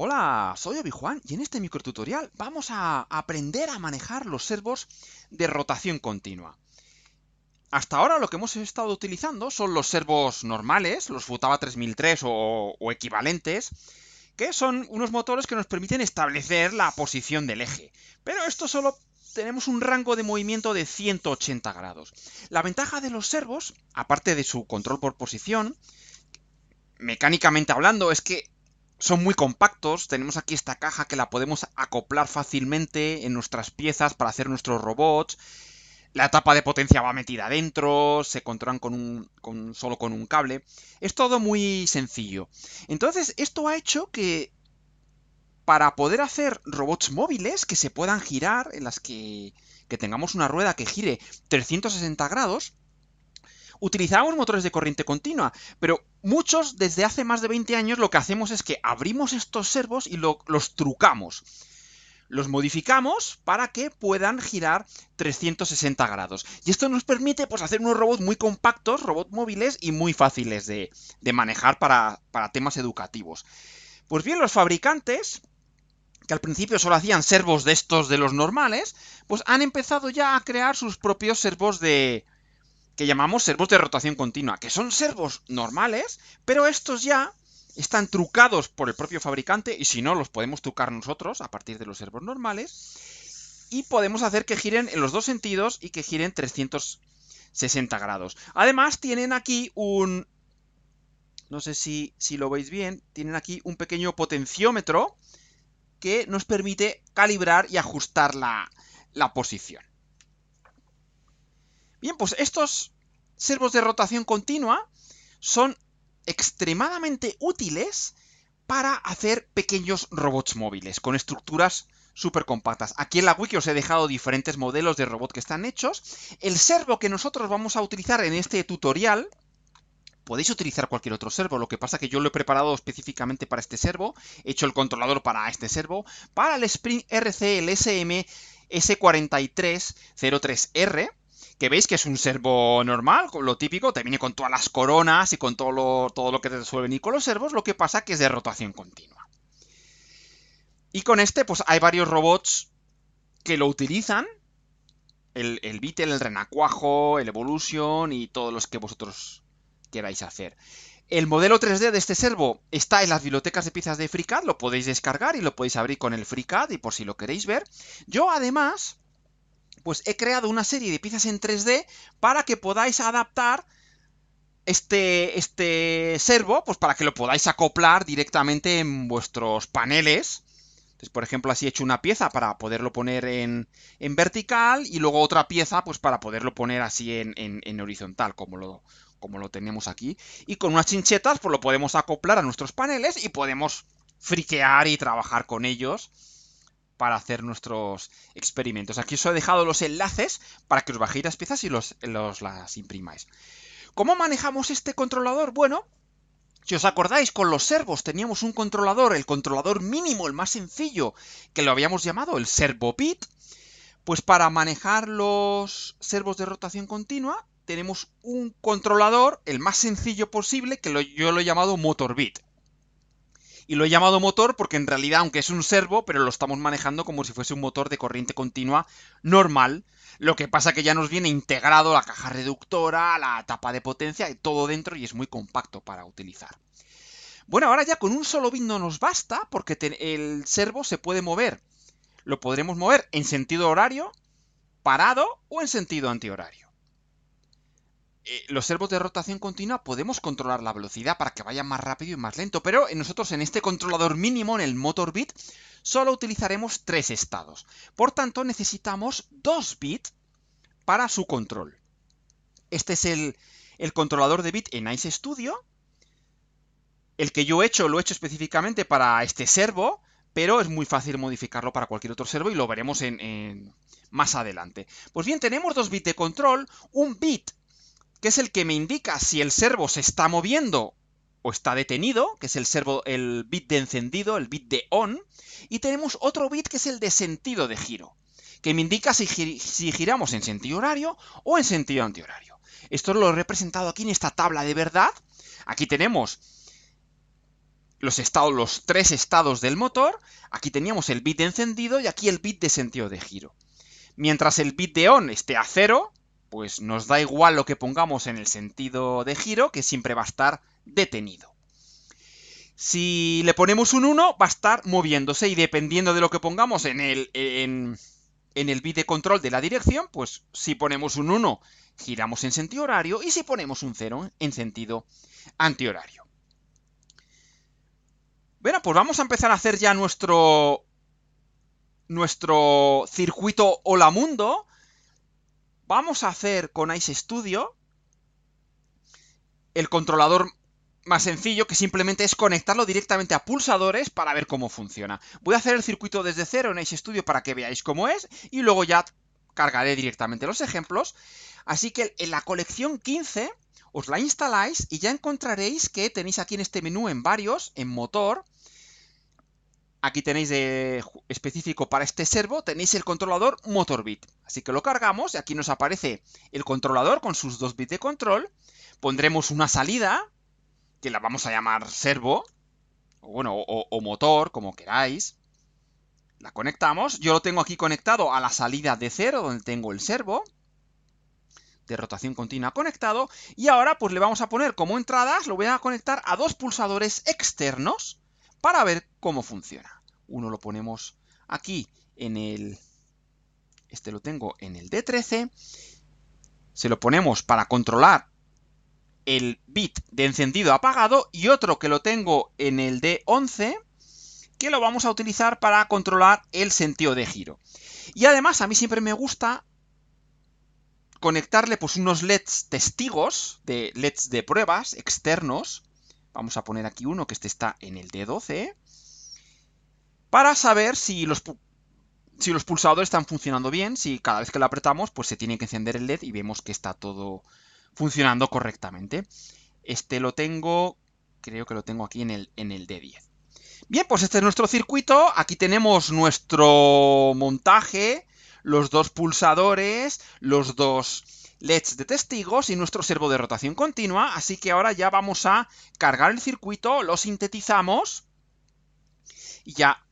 Hola, soy Obi-Juan y en este microtutorial vamos a aprender a manejar los servos de rotación continua. Hasta ahora lo que hemos estado utilizando son los servos normales, los Futaba 3003 o, o equivalentes, que son unos motores que nos permiten establecer la posición del eje. Pero esto solo tenemos un rango de movimiento de 180 grados. La ventaja de los servos, aparte de su control por posición, mecánicamente hablando, es que son muy compactos. Tenemos aquí esta caja que la podemos acoplar fácilmente en nuestras piezas para hacer nuestros robots. La tapa de potencia va metida adentro, se controlan con un, solo con un cable. Es todo muy sencillo. Entonces, esto ha hecho que para poder hacer robots móviles que se puedan girar, en las que, que tengamos una rueda que gire 360 grados, utilizábamos motores de corriente continua, pero muchos desde hace más de 20 años lo que hacemos es que abrimos estos servos y los trucamos. Los modificamos para que puedan girar 360 grados. Y esto nos permite pues, hacer unos robots muy compactos, robots móviles y muy fáciles de, manejar para, para temas educativos. Pues bien, los fabricantes que al principio solo hacían servos de estos de los normales, pues han empezado ya a crear sus propios servos de, que llamamos servos de rotación continua, que son servos normales, pero estos ya están trucados por el propio fabricante y si no los podemos trucar nosotros a partir de los servos normales y podemos hacer que giren en los dos sentidos y que giren 360 grados. Además tienen aquí un... No sé si, si lo veis bien, tienen aquí un pequeño potenciómetro que nos permite calibrar y ajustar la, la posición. Bien, pues estos servos de rotación continua son extremadamente útiles para hacer pequeños robots móviles con estructuras súper compactas. Aquí en la wiki os he dejado diferentes modelos de robot que están hechos. El servo que nosotros vamos a utilizar en este tutorial, podéis utilizar cualquier otro servo, lo que pasa que yo lo he preparado específicamente para este servo, he hecho el controlador para este servo, para el Spring RC, el SM S4303R, que veis que es un servo normal, lo típico, te viene con todas las coronas y con todo lo, todo lo que te suele venir con los servos, lo que pasa que es de rotación continua. Y con este, pues hay varios robots que lo utilizan, el, el el Renacuajo, el Evolution y todos los que vosotros queráis hacer. El modelo 3D de este servo está en las bibliotecas de piezas de FreeCAD, lo podéis descargar y lo podéis abrir con el FreeCAD y por si lo queréis ver. Yo además pues he creado una serie de piezas en 3D para que podáis adaptar este, este servo, pues para que lo podáis acoplar directamente en vuestros paneles. Entonces, por ejemplo, así he hecho una pieza para poderlo poner en, en vertical y luego otra pieza, pues para poderlo poner así en, en, horizontal, como lo, como lo tenemos aquí. Y con unas chinchetas, pues lo podemos acoplar a nuestros paneles y podemos friquear y trabajar con ellos para hacer nuestros experimentos. Aquí os he dejado los enlaces para que os bajéis las piezas y los, las imprimáis. ¿Cómo manejamos este controlador? Bueno, si os acordáis, con los servos teníamos un controlador, el controlador mínimo, el más sencillo, que lo habíamos llamado el servo bit. Pues para manejar los servos de rotación continua, tenemos un controlador, el más sencillo posible, que yo lo he llamado motor bit. Y lo he llamado motor porque en realidad, aunque es un servo, pero lo estamos manejando como si fuese un motor de corriente continua normal. Lo que pasa que ya nos viene integrado la caja reductora, la tapa de potencia todo dentro y es muy compacto para utilizar. Bueno, ahora ya con un solo bit no nos basta porque el servo se puede mover. Lo podremos mover en sentido horario, parado o en sentido antihorario. Eh, los servos de rotación continua podemos controlar la velocidad para que vaya más rápido y más lento, pero nosotros en este controlador mínimo, en el motor bit, solo utilizaremos tres estados. Por tanto, necesitamos dos bits para su control. Este es el, controlador de bit en Ice Studio. El que yo he hecho, lo he hecho específicamente para este servo, pero es muy fácil modificarlo para cualquier otro servo y lo veremos en, más adelante. Pues bien, tenemos dos bits de control, un bit que es el que me indica si el servo se está moviendo o está detenido, que es el servo, el bit de encendido, el bit de on, y tenemos otro bit que es el de sentido de giro, que me indica si, giramos en sentido horario o en sentido antihorario. Esto lo he representado aquí en esta tabla de verdad. Aquí tenemos los, estados, los tres estados del motor. Aquí teníamos el bit de encendido y aquí el bit de sentido de giro. Mientras el bit de on esté a cero, pues nos da igual lo que pongamos en el sentido de giro, que siempre va a estar detenido. Si le ponemos un 1, va a estar moviéndose y dependiendo de lo que pongamos en el, en, en el bit de control de la dirección, pues si ponemos un 1, giramos en sentido horario y si ponemos un 0, en sentido antihorario. Bueno, pues vamos a empezar a hacer ya nuestro, nuestro circuito Hola Mundo. Vamos a hacer con Ice Studio el controlador más sencillo que simplemente es conectarlo directamente a pulsadores para ver cómo funciona. Voy a hacer el circuito desde cero en Ice Studio para que veáis cómo es y luego ya cargaré directamente los ejemplos. Así que en la colección 15 os la instaláis y ya encontraréis que tenéis aquí en este menú en varios, en motor, aquí tenéis específico para este servo, tenéis el controlador MotorBit. Así que lo cargamos y aquí nos aparece el controlador con sus dos bits de control. Pondremos una salida, que la vamos a llamar servo, o bueno, o, motor, como queráis. La conectamos. Yo lo tengo aquí conectado a la salida de cero, donde tengo el servo de rotación continua conectado. Y ahora pues le vamos a poner como entradas, lo voy a conectar a dos pulsadores externos para ver cómo funciona. Uno lo ponemos aquí en el... Este lo tengo en el D13. Se lo ponemos para controlar el bit de encendido apagado y otro que lo tengo en el D11 que lo vamos a utilizar para controlar el sentido de giro. Y además a mí siempre me gusta conectarle pues unos LEDs testigos de LEDs de pruebas externos. Vamos a poner aquí uno que este está en el D12 para saber si los si los pulsadores están funcionando bien, si cada vez que lo apretamos pues se tiene que encender el LED y vemos que está todo funcionando correctamente. Este lo tengo, creo que lo tengo aquí en el, en el D10. Bien, pues este es nuestro circuito. Aquí tenemos nuestro montaje, los dos pulsadores, los dos LEDs de testigos y nuestro servo de rotación continua. Así que ahora ya vamos a cargar el circuito, lo sintetizamos y ya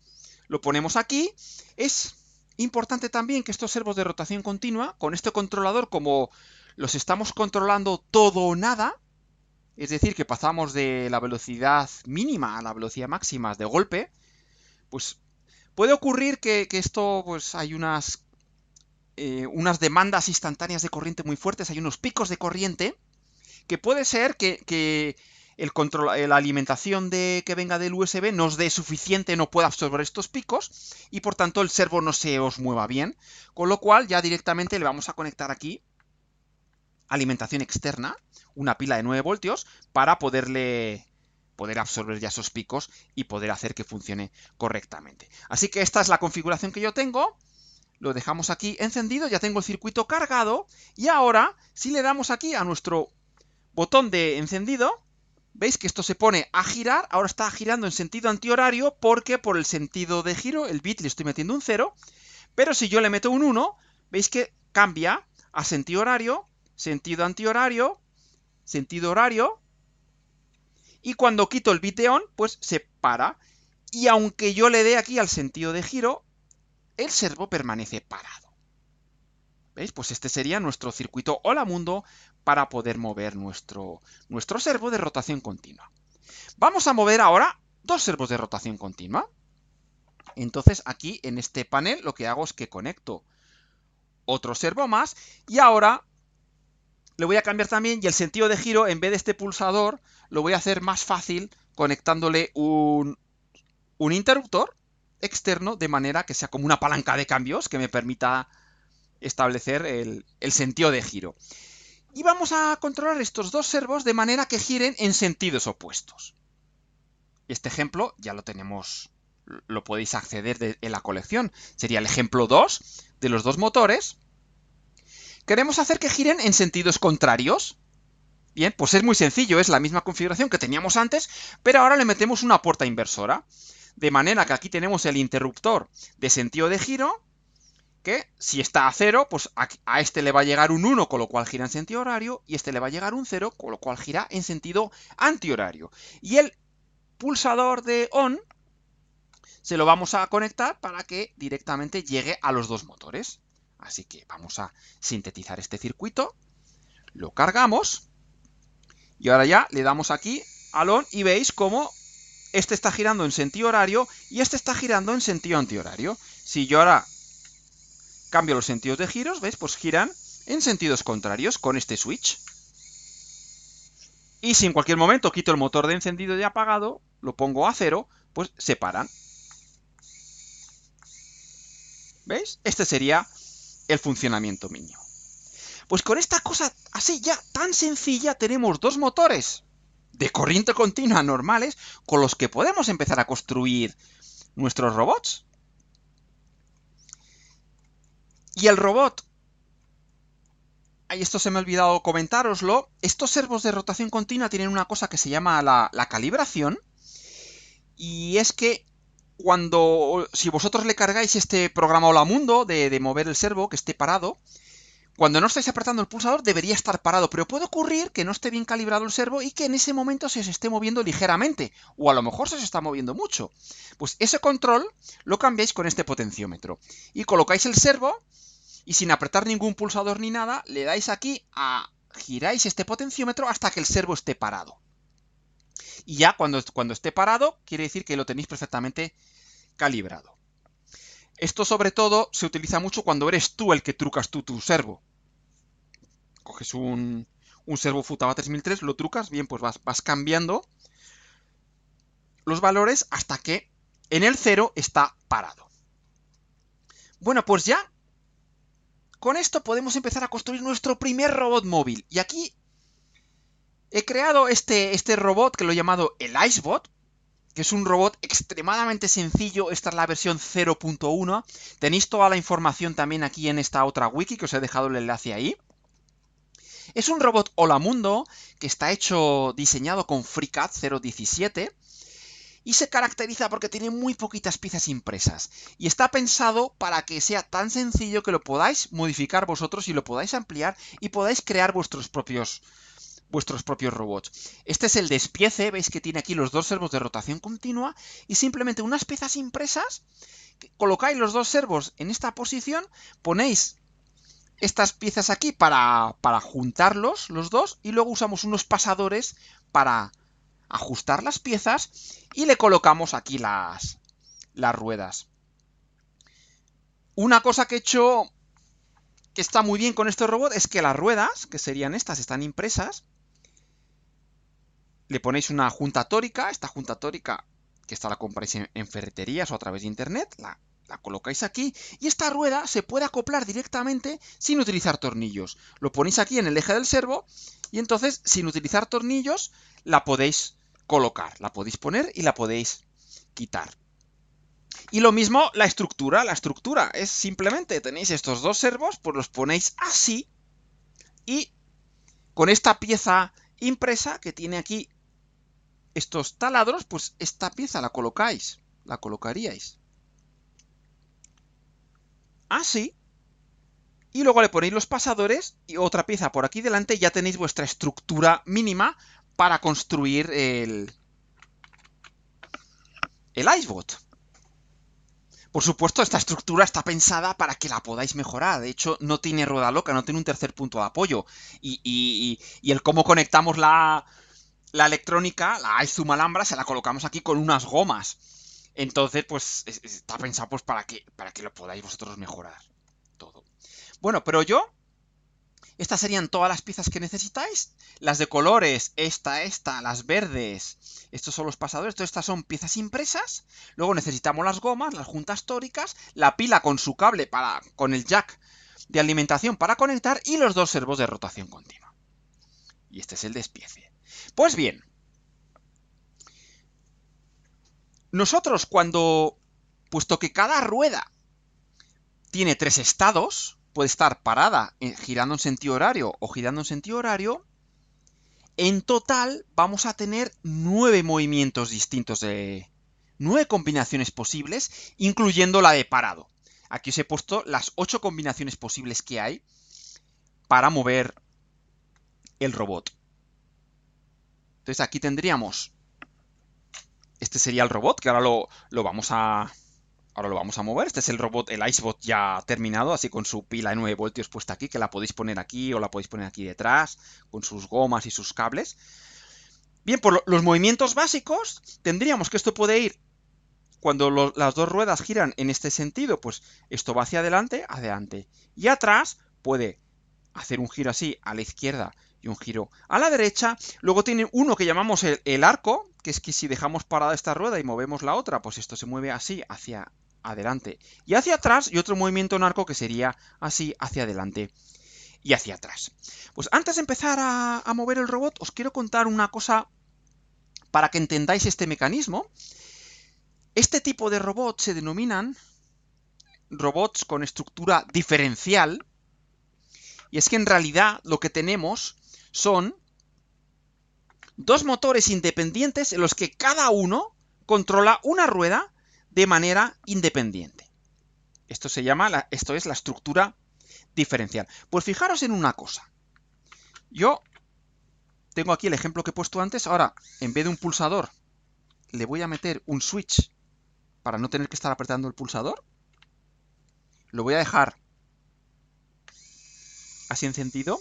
lo ponemos aquí. Es importante también que estos servos de rotación continua, con este controlador como los estamos controlando todo o nada, es decir, que pasamos de la velocidad mínima a la velocidad máxima de golpe, pues puede ocurrir que, esto, pues hay unas, eh, unas demandas instantáneas de corriente muy fuertes, hay unos picos de corriente, que puede ser que, el control, eh, la alimentación de, que venga del USB no os dé suficiente, no pueda absorber estos picos, y por tanto el servo no se os mueva bien, con lo cual ya directamente le vamos a conectar aquí alimentación externa, una pila de 9 voltios, para poderle poder absorber ya esos picos y poder hacer que funcione correctamente. Así que esta es la configuración que yo tengo. Lo dejamos aquí encendido, ya tengo el circuito cargado y ahora si le damos aquí a nuestro botón de encendido, veis que esto se pone a girar, ahora está girando en sentido antihorario porque por el sentido de giro, el bit le estoy metiendo un 0, pero si yo le meto un 1, veis que cambia a sentido horario sentido antihorario, sentido horario, y cuando quito el bit de on, pues se para. Y aunque yo le dé aquí al sentido de giro, el servo permanece parado. ¿Veis? Pues este sería nuestro circuito Hola Mundo para poder mover nuestro, nuestro servo de rotación continua. Vamos a mover ahora dos servos de rotación continua. Entonces aquí en este panel lo que hago es que conecto otro servo más y ahora le voy a cambiar también y el sentido de giro, en vez de este pulsador, lo voy a hacer más fácil conectándole un, interruptor externo de manera que sea como una palanca de cambios que me permita establecer el, sentido de giro. Y vamos a controlar estos dos servos de manera que giren en sentidos opuestos. Este ejemplo ya lo tenemos, lo podéis acceder en la colección. Sería el ejemplo 2 de los dos motores queremos hacer que giren en sentidos contrarios. Bien, pues es muy sencillo, es la misma configuración que teníamos antes, pero ahora le metemos una puerta inversora. De manera que aquí tenemos el interruptor de sentido de giro, que si está a 0, pues a, este le va a llegar un 1, con lo cual gira en sentido horario, y este le va a llegar un 0, con lo cual gira en sentido antihorario. Y el pulsador de on se lo vamos a conectar para que directamente llegue a los dos motores. Así que vamos a sintetizar este circuito, lo cargamos y ahora ya le damos aquí al on y veis cómo este está girando en sentido horario y este está girando en sentido antihorario. Si yo ahora cambio los sentidos de giros, ¿veis? Pues giran en sentidos contrarios con este switch. Y si en cualquier momento quito el motor de encendido y apagado, lo pongo a cero, pues se paran. ¿Veis? Este sería el funcionamiento mínimo. Pues con esta cosa así ya tan sencilla tenemos dos motores de corriente continua normales con los que podemos empezar a construir nuestros robots. Y el robot, ahí esto se me ha olvidado comentároslo, estos servos de rotación continua tienen una cosa que se llama la, calibración, y es que cuando, si vosotros le cargáis este programa Hola Mundo de, de mover el servo, que esté parado, cuando no estáis apretando el pulsador debería estar parado, pero puede ocurrir que no esté bien calibrado el servo y que en ese momento se os esté moviendo ligeramente, o a lo mejor se os está moviendo mucho. Pues ese control lo cambiáis con este potenciómetro. Y colocáis el servo y sin apretar ningún pulsador ni nada, le dais aquí a giráis este potenciómetro hasta que el servo esté parado. Y ya cuando, cuando esté parado, quiere decir que lo tenéis perfectamente calibrado. Esto sobre todo se utiliza mucho cuando eres tú el que trucas tú tu servo. Coges un, un servo Futaba 3003, lo trucas, bien, pues vas, cambiando los valores hasta que en el cero está parado. Bueno, pues ya con esto podemos empezar a construir nuestro primer robot móvil. Y aquí he creado este, este robot que lo he llamado el Icebot, que es un robot extremadamente sencillo. Esta es la versión 0.1. Tenéis toda la información también aquí en esta otra wiki que os he dejado el enlace ahí. Es un robot Hola Mundo que está hecho, diseñado con FreeCAD 017 y se caracteriza porque tiene muy poquitas piezas impresas y está pensado para que sea tan sencillo que lo podáis modificar vosotros y lo podáis ampliar y podáis crear vuestros propios vuestros propios robots. Este es el despiece, veis que tiene aquí los dos servos de rotación continua y simplemente unas piezas impresas, colocáis los dos servos en esta posición, ponéis estas piezas aquí para, para juntarlos los dos y luego usamos unos pasadores para ajustar las piezas y le colocamos aquí las, las ruedas. Una cosa que he hecho que está muy bien con este robot es que las ruedas, que serían estas, están impresas le ponéis una junta tórica, esta junta tórica, que esta la compráis en, ferreterías o a través de internet, la, la, colocáis aquí y esta rueda se puede acoplar directamente sin utilizar tornillos. Lo ponéis aquí en el eje del servo y entonces sin utilizar tornillos la podéis colocar, la podéis poner y la podéis quitar. Y lo mismo la estructura, la estructura es simplemente tenéis estos dos servos, pues los ponéis así y con esta pieza impresa que tiene aquí estos taladros, pues esta pieza la colocáis, la colocaríais. Así. Y luego le ponéis los pasadores y otra pieza por aquí delante y ya tenéis vuestra estructura mínima para construir el, el Icebot. Por supuesto, esta estructura está pensada para que la podáis mejorar. De hecho, no tiene rueda loca, no tiene un tercer punto de apoyo. Y, y el cómo conectamos la, la electrónica, la Aizum Alhambra, se la colocamos aquí con unas gomas. Entonces, pues está pensado pues, para, que, para que lo podáis vosotros mejorar todo. Bueno, pero yo, estas serían todas las piezas que necesitáis. Las de colores, esta, esta, las verdes, estos son los pasadores, todas estas son piezas impresas. Luego necesitamos las gomas, las juntas tóricas, la pila con su cable para, con el jack de alimentación para conectar y los dos servos de rotación continua. Y este es el despiece. Pues bien, nosotros cuando, puesto que cada rueda tiene tres estados, puede estar parada eh, girando en sentido horario o girando en sentido horario, en total vamos a tener nueve movimientos distintos de... nueve combinaciones posibles, incluyendo la de parado. Aquí os he puesto las ocho combinaciones posibles que hay para mover el robot. Entonces aquí tendríamos Este sería el robot, que ahora lo, vamos a... Ahora lo vamos a mover. Este es el robot, el Icebot ya terminado, así con su pila de 9 voltios puesta aquí, que la podéis poner aquí o la podéis poner aquí detrás, con sus gomas y sus cables. Bien, por los movimientos básicos, tendríamos que esto puede ir cuando las dos ruedas giran en este sentido, pues esto va hacia adelante, adelante. Y atrás puede hacer un giro así a la izquierda y un giro a la derecha. Luego tiene uno que llamamos el, arco, que es que si dejamos parada esta rueda y movemos la otra, pues esto se mueve así hacia adelante y hacia atrás. Y otro movimiento en arco que sería así hacia adelante y hacia atrás. Pues antes de empezar a, a mover el robot, os quiero contar una cosa para que entendáis este mecanismo. Este tipo de robots se denominan robots con estructura diferencial. Y es que en realidad lo que tenemos son dos motores independientes en los que cada uno controla una rueda de manera independiente. Esto se llama, la, esto es la estructura diferencial. Pues fijaros en una cosa. Yo tengo aquí el ejemplo que he puesto antes. Ahora, en vez de un pulsador, le voy a meter un switch para no tener que estar apretando el pulsador. Lo voy a dejar así encendido.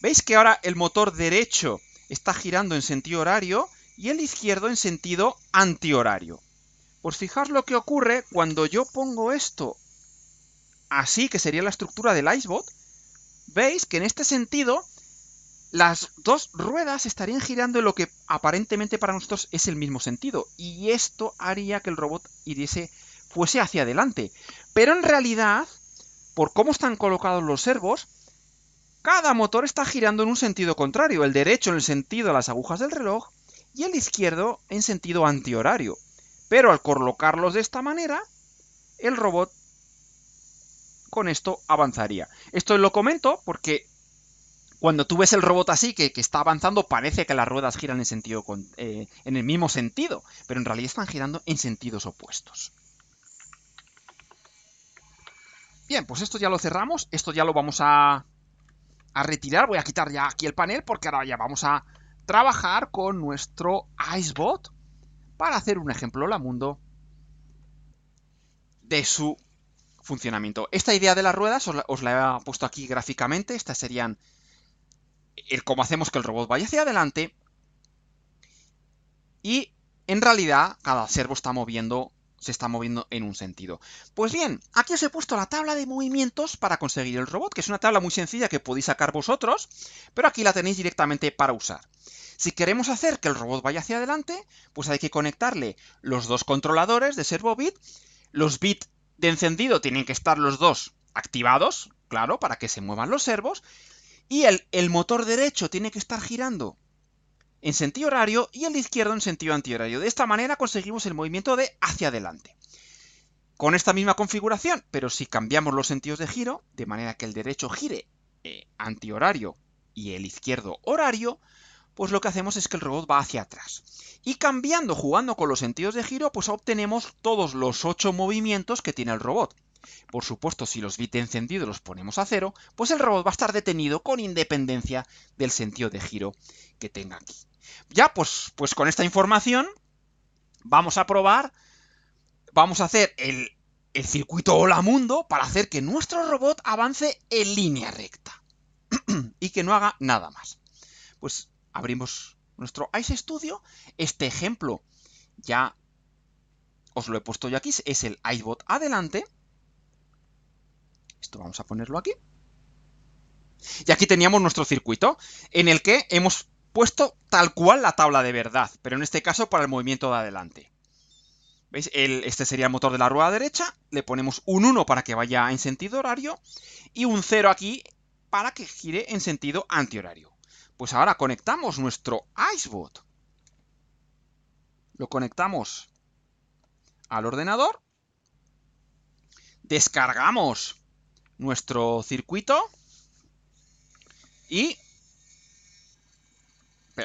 ¿Veis que ahora el motor derecho está girando en sentido horario y el izquierdo en sentido antihorario? Pues fijaos lo que ocurre cuando yo pongo esto así, que sería la estructura del Icebot. ¿Veis que en este sentido las dos ruedas estarían girando en lo que aparentemente para nosotros es el mismo sentido. Y esto haría que el robot fuese hacia adelante. Pero en realidad, por cómo están colocados los servos, cada motor está girando en un sentido contrario. El derecho en el sentido de las agujas del reloj y el izquierdo en sentido antihorario. Pero al colocarlos de esta manera, el robot con esto avanzaría. Esto lo comento porque cuando tú ves el robot así, que, está avanzando, parece que las ruedas giran en, sentido eh, en el mismo sentido, pero en realidad están girando en sentidos opuestos. Bien, pues esto ya lo cerramos, esto ya lo vamos a, a retirar, voy a quitar ya aquí el panel porque ahora ya vamos a trabajar con nuestro Icebot para hacer un ejemplo la mundo de su funcionamiento. Esta idea de las ruedas os la, he puesto aquí gráficamente, estas serían el cómo hacemos que el robot vaya hacia adelante. Y en realidad cada servo está moviendo, se está moviendo en un sentido. Pues bien, aquí os he puesto la tabla de movimientos para conseguir el robot, que es una tabla muy sencilla que podéis sacar vosotros, pero aquí la tenéis directamente para usar. Si queremos hacer que el robot vaya hacia adelante, pues hay que conectarle los dos controladores de servo bit. Los bits de encendido tienen que estar los dos activados, claro, para que se muevan los servos. Y el motor derecho tiene que estar girando en sentido horario y el izquierdo en sentido antihorario. De esta manera conseguimos el movimiento de hacia adelante. Con esta misma configuración, pero si cambiamos los sentidos de giro, de manera que el derecho gire eh, antihorario y el izquierdo horario, pues lo que hacemos es que el robot va hacia atrás. Y cambiando, jugando con los sentidos de giro, pues obtenemos todos los ocho movimientos que tiene el robot. Por supuesto, si los bits encendidos los ponemos a cero, pues el robot va a estar detenido con independencia del sentido de giro que tenga aquí. Ya, pues, pues con esta información vamos a probar, vamos a hacer el, el circuito Hola Mundo para hacer que nuestro robot avance en línea recta y que no haga nada más. Pues abrimos nuestro Ice Studio. Este ejemplo ya os lo he puesto yo aquí, es el iBot adelante. Esto vamos a ponerlo aquí. Y aquí teníamos nuestro circuito, en el que hemos puesto tal cual la tabla de verdad, pero en este caso para el movimiento de adelante. ¿Veis? este sería el motor de la rueda derecha, le ponemos un 1 para que vaya en sentido horario y un 0 aquí para que gire en sentido antihorario. Pues ahora conectamos nuestro Icebot. Lo conectamos al ordenador. Descargamos nuestro circuito y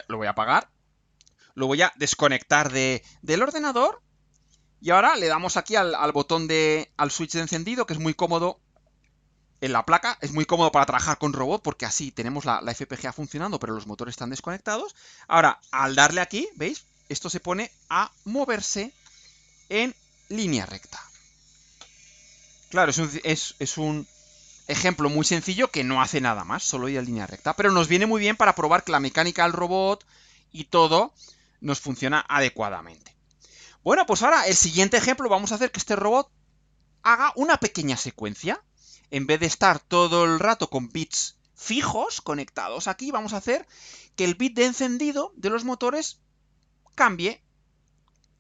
lo voy a apagar, lo voy a desconectar de, del ordenador y ahora le damos aquí al, botón de al switch de encendido que es muy cómodo en la placa. Es muy cómodo para trabajar con robot porque así tenemos la, la FPGA funcionando, pero los motores están desconectados. Ahora, al darle aquí, ¿veis? Esto se pone a moverse en línea recta. Claro, es un, es, un, ejemplo muy sencillo que no hace nada más, solo ir en línea recta. Pero nos viene muy bien para probar que la mecánica del robot y todo nos funciona adecuadamente. Bueno, pues ahora el siguiente ejemplo vamos a hacer que este robot haga una pequeña secuencia. En vez de estar todo el rato con bits fijos conectados aquí, vamos a hacer que el bit de encendido de los motores cambie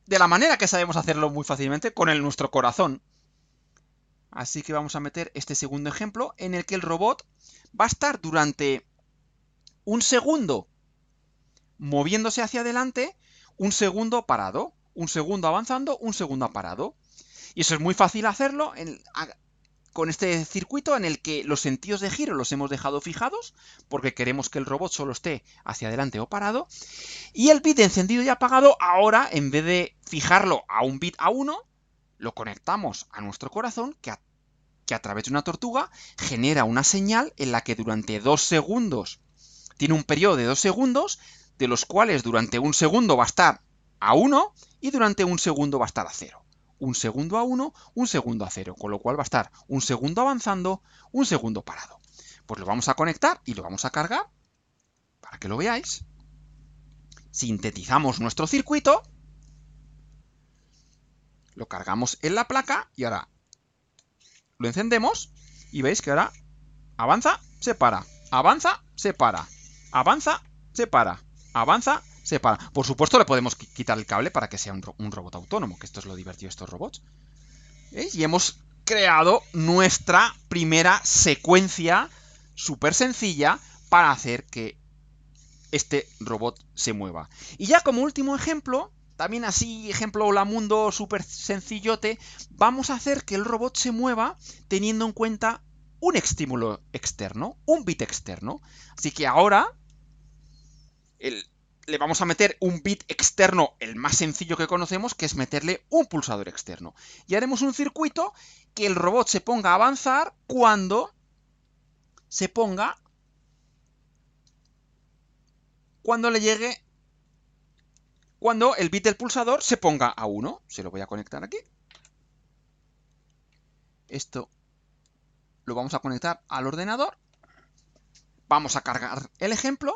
de la manera que sabemos hacerlo muy fácilmente con el, nuestro corazón. Así que vamos a meter este segundo ejemplo en el que el robot va a estar durante un segundo moviéndose hacia adelante, un segundo parado, un segundo avanzando, un segundo parado. Y eso es muy fácil hacerlo con este circuito en el que los sentidos de giro los hemos dejado fijados, porque queremos que el robot solo esté hacia adelante o parado, y el bit encendido y apagado, ahora, en vez de fijarlo a un bit a uno, lo conectamos a nuestro corazón, que a, que a través de una tortuga genera una señal en la que durante dos segundos, tiene un periodo de dos segundos, de los cuales durante un segundo va a estar a 1 y durante un segundo va a estar a 0 un segundo a 1, un segundo a 0, con lo cual va a estar un segundo avanzando, un segundo parado. Pues lo vamos a conectar y lo vamos a cargar para que lo veáis. Sintetizamos nuestro circuito, lo cargamos en la placa y ahora lo encendemos y veis que ahora avanza, se para, avanza, se para, avanza, se para, avanza, se para. Por supuesto, le podemos quitar el cable para que sea un, robot autónomo, que esto es lo divertido de estos robots. Y hemos creado nuestra primera secuencia súper sencilla para hacer que este robot se mueva. Y ya como último ejemplo, también así, ejemplo la mundo súper sencillote, vamos a hacer que el robot se mueva teniendo en cuenta un estímulo externo, un bit externo. Así que ahora le vamos a meter un bit externo, el más sencillo que conocemos, que es meterle un pulsador externo. Y haremos un circuito que el robot se ponga a avanzar cuando se ponga... Cuando le llegue... Cuando el bit del pulsador se ponga a 1. Se lo voy a conectar aquí. Esto lo vamos a conectar al ordenador. Vamos a cargar el ejemplo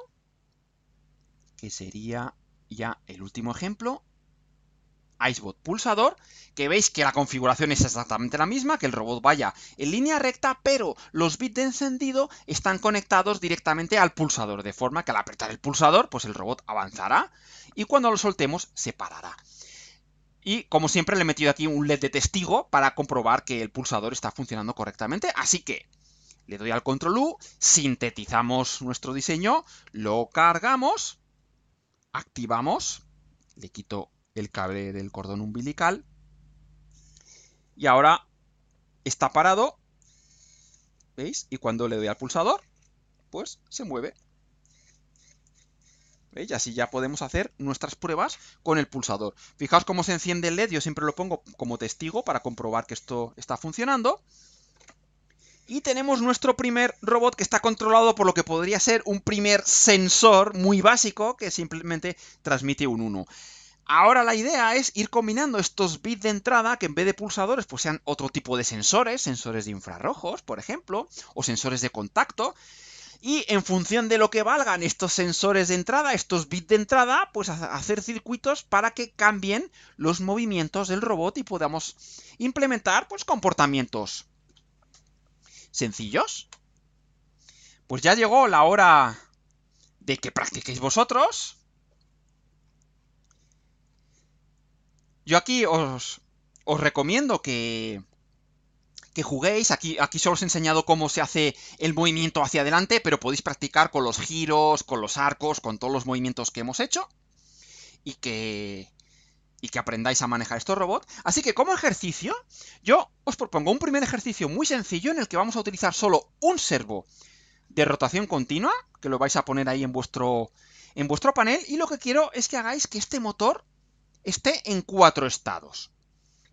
que sería ya el último ejemplo. Icebot pulsador, que veis que la configuración es exactamente la misma, que el robot vaya en línea recta, pero los bits de encendido están conectados directamente al pulsador, de forma que al apretar el pulsador, pues el robot avanzará y cuando lo soltemos se parará. Y como siempre le he metido aquí un LED de testigo para comprobar que el pulsador está funcionando correctamente, así que le doy al control U, sintetizamos nuestro diseño, lo cargamos activamos, le quito el cable del cordón umbilical y ahora está parado, ¿veis? Y cuando le doy al pulsador, pues se mueve. ¿Veis? Así ya podemos hacer nuestras pruebas con el pulsador. Fijaos cómo se enciende el LED, yo siempre lo pongo como testigo para comprobar que esto está funcionando. Y tenemos nuestro primer robot que está controlado por lo que podría ser un primer sensor muy básico que simplemente transmite un 1. Ahora la idea es ir combinando estos bits de entrada que en vez de pulsadores pues sean otro tipo de sensores, sensores de infrarrojos, por ejemplo, o sensores de contacto. Y en función de lo que valgan estos sensores de entrada, estos bits de entrada, pues hacer circuitos para que cambien los movimientos del robot y podamos implementar pues comportamientos sencillos. Pues ya llegó la hora de que practiquéis vosotros. Yo aquí os, os recomiendo que, que juguéis. Aquí, aquí solo os he enseñado cómo se hace el movimiento hacia adelante, pero podéis practicar con los giros, con los arcos, con todos los movimientos que hemos hecho. Y que, y que aprendáis a manejar estos robots. Así que como ejercicio, yo os propongo un primer ejercicio muy sencillo en el que vamos a utilizar solo un servo de rotación continua, que lo vais a poner ahí en vuestro, en vuestro panel, y lo que quiero es que hagáis que este motor esté en cuatro estados.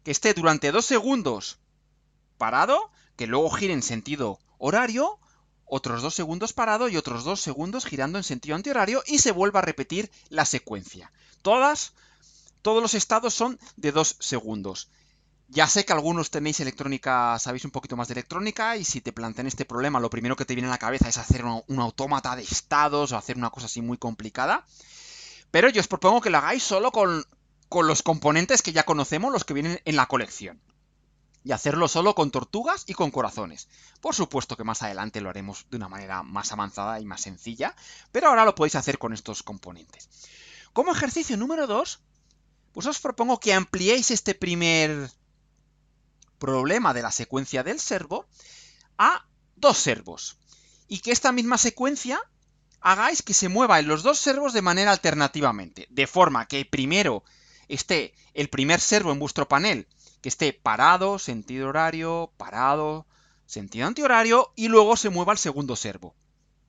Que esté durante dos segundos parado, que luego gire en sentido horario, otros dos segundos parado y otros dos segundos girando en sentido antihorario y se vuelva a repetir la secuencia. Todas, todos los estados son de dos segundos. Ya sé que algunos tenéis electrónica, sabéis un poquito más de electrónica y si te plantean este problema, lo primero que te viene a la cabeza es hacer un, autómata de estados o hacer una cosa así muy complicada. Pero yo os propongo que lo hagáis solo con, con los componentes que ya conocemos, los que vienen en la colección. Y hacerlo solo con tortugas y con corazones. Por supuesto que más adelante lo haremos de una manera más avanzada y más sencilla, pero ahora lo podéis hacer con estos componentes. Como ejercicio número 2, pues os propongo que ampliéis este primer problema de la secuencia del servo a dos servos. Y que esta misma secuencia hagáis que se mueva en los dos servos de manera alternativamente. De forma que primero esté el primer servo en vuestro panel, que esté parado, sentido horario, parado, sentido antihorario, y luego se mueva el segundo servo.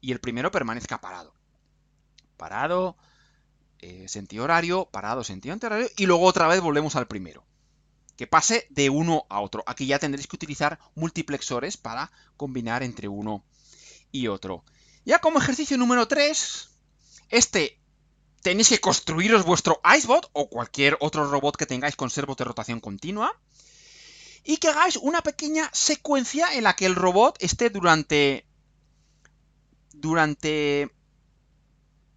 Y el primero permanezca parado. Parado, eh, sentido horario, parado, sentido antihorario, y luego otra vez volvemos al primero que pase de uno a otro. Aquí ya tendréis que utilizar multiplexores para combinar entre uno y otro. Ya como ejercicio número 3, este tenéis que construiros vuestro Icebot o cualquier otro robot que tengáis con servos de rotación continua y que hagáis una pequeña secuencia en la que el robot esté durante durante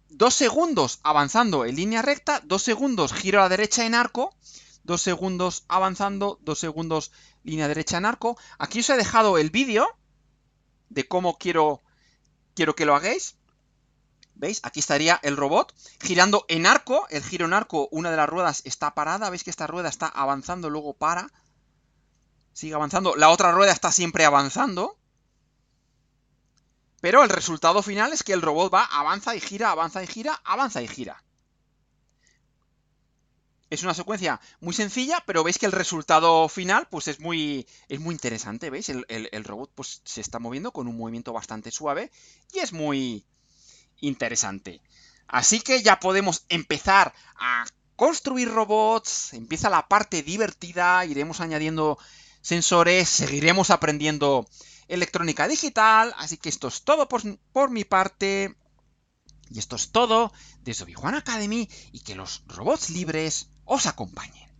dos segundos avanzando en línea recta, dos segundos giro a la derecha en arco dos segundos avanzando, dos segundos línea derecha en arco. Aquí os he dejado el vídeo de cómo quiero, quiero que lo hagáis. ¿Veis? Aquí estaría el robot girando en arco. El giro en arco, una de las ruedas está parada. ¿Veis que esta rueda está avanzando, luego para? Sigue avanzando. La otra rueda está siempre avanzando. Pero el resultado final es que el robot va, avanza y gira, avanza y gira, avanza y gira. Es una secuencia muy sencilla, pero veis que el resultado final pues es muy, es muy interesante, ¿veis? El, el, robot pues, se está moviendo con un movimiento bastante suave y es muy interesante. Así que ya podemos empezar a construir robots, empieza la parte divertida, iremos añadiendo sensores, seguiremos aprendiendo electrónica digital, así que esto es todo por, por mi parte. Y esto es todo desde Obi-Wan Academy y que los robots libres os acompañen.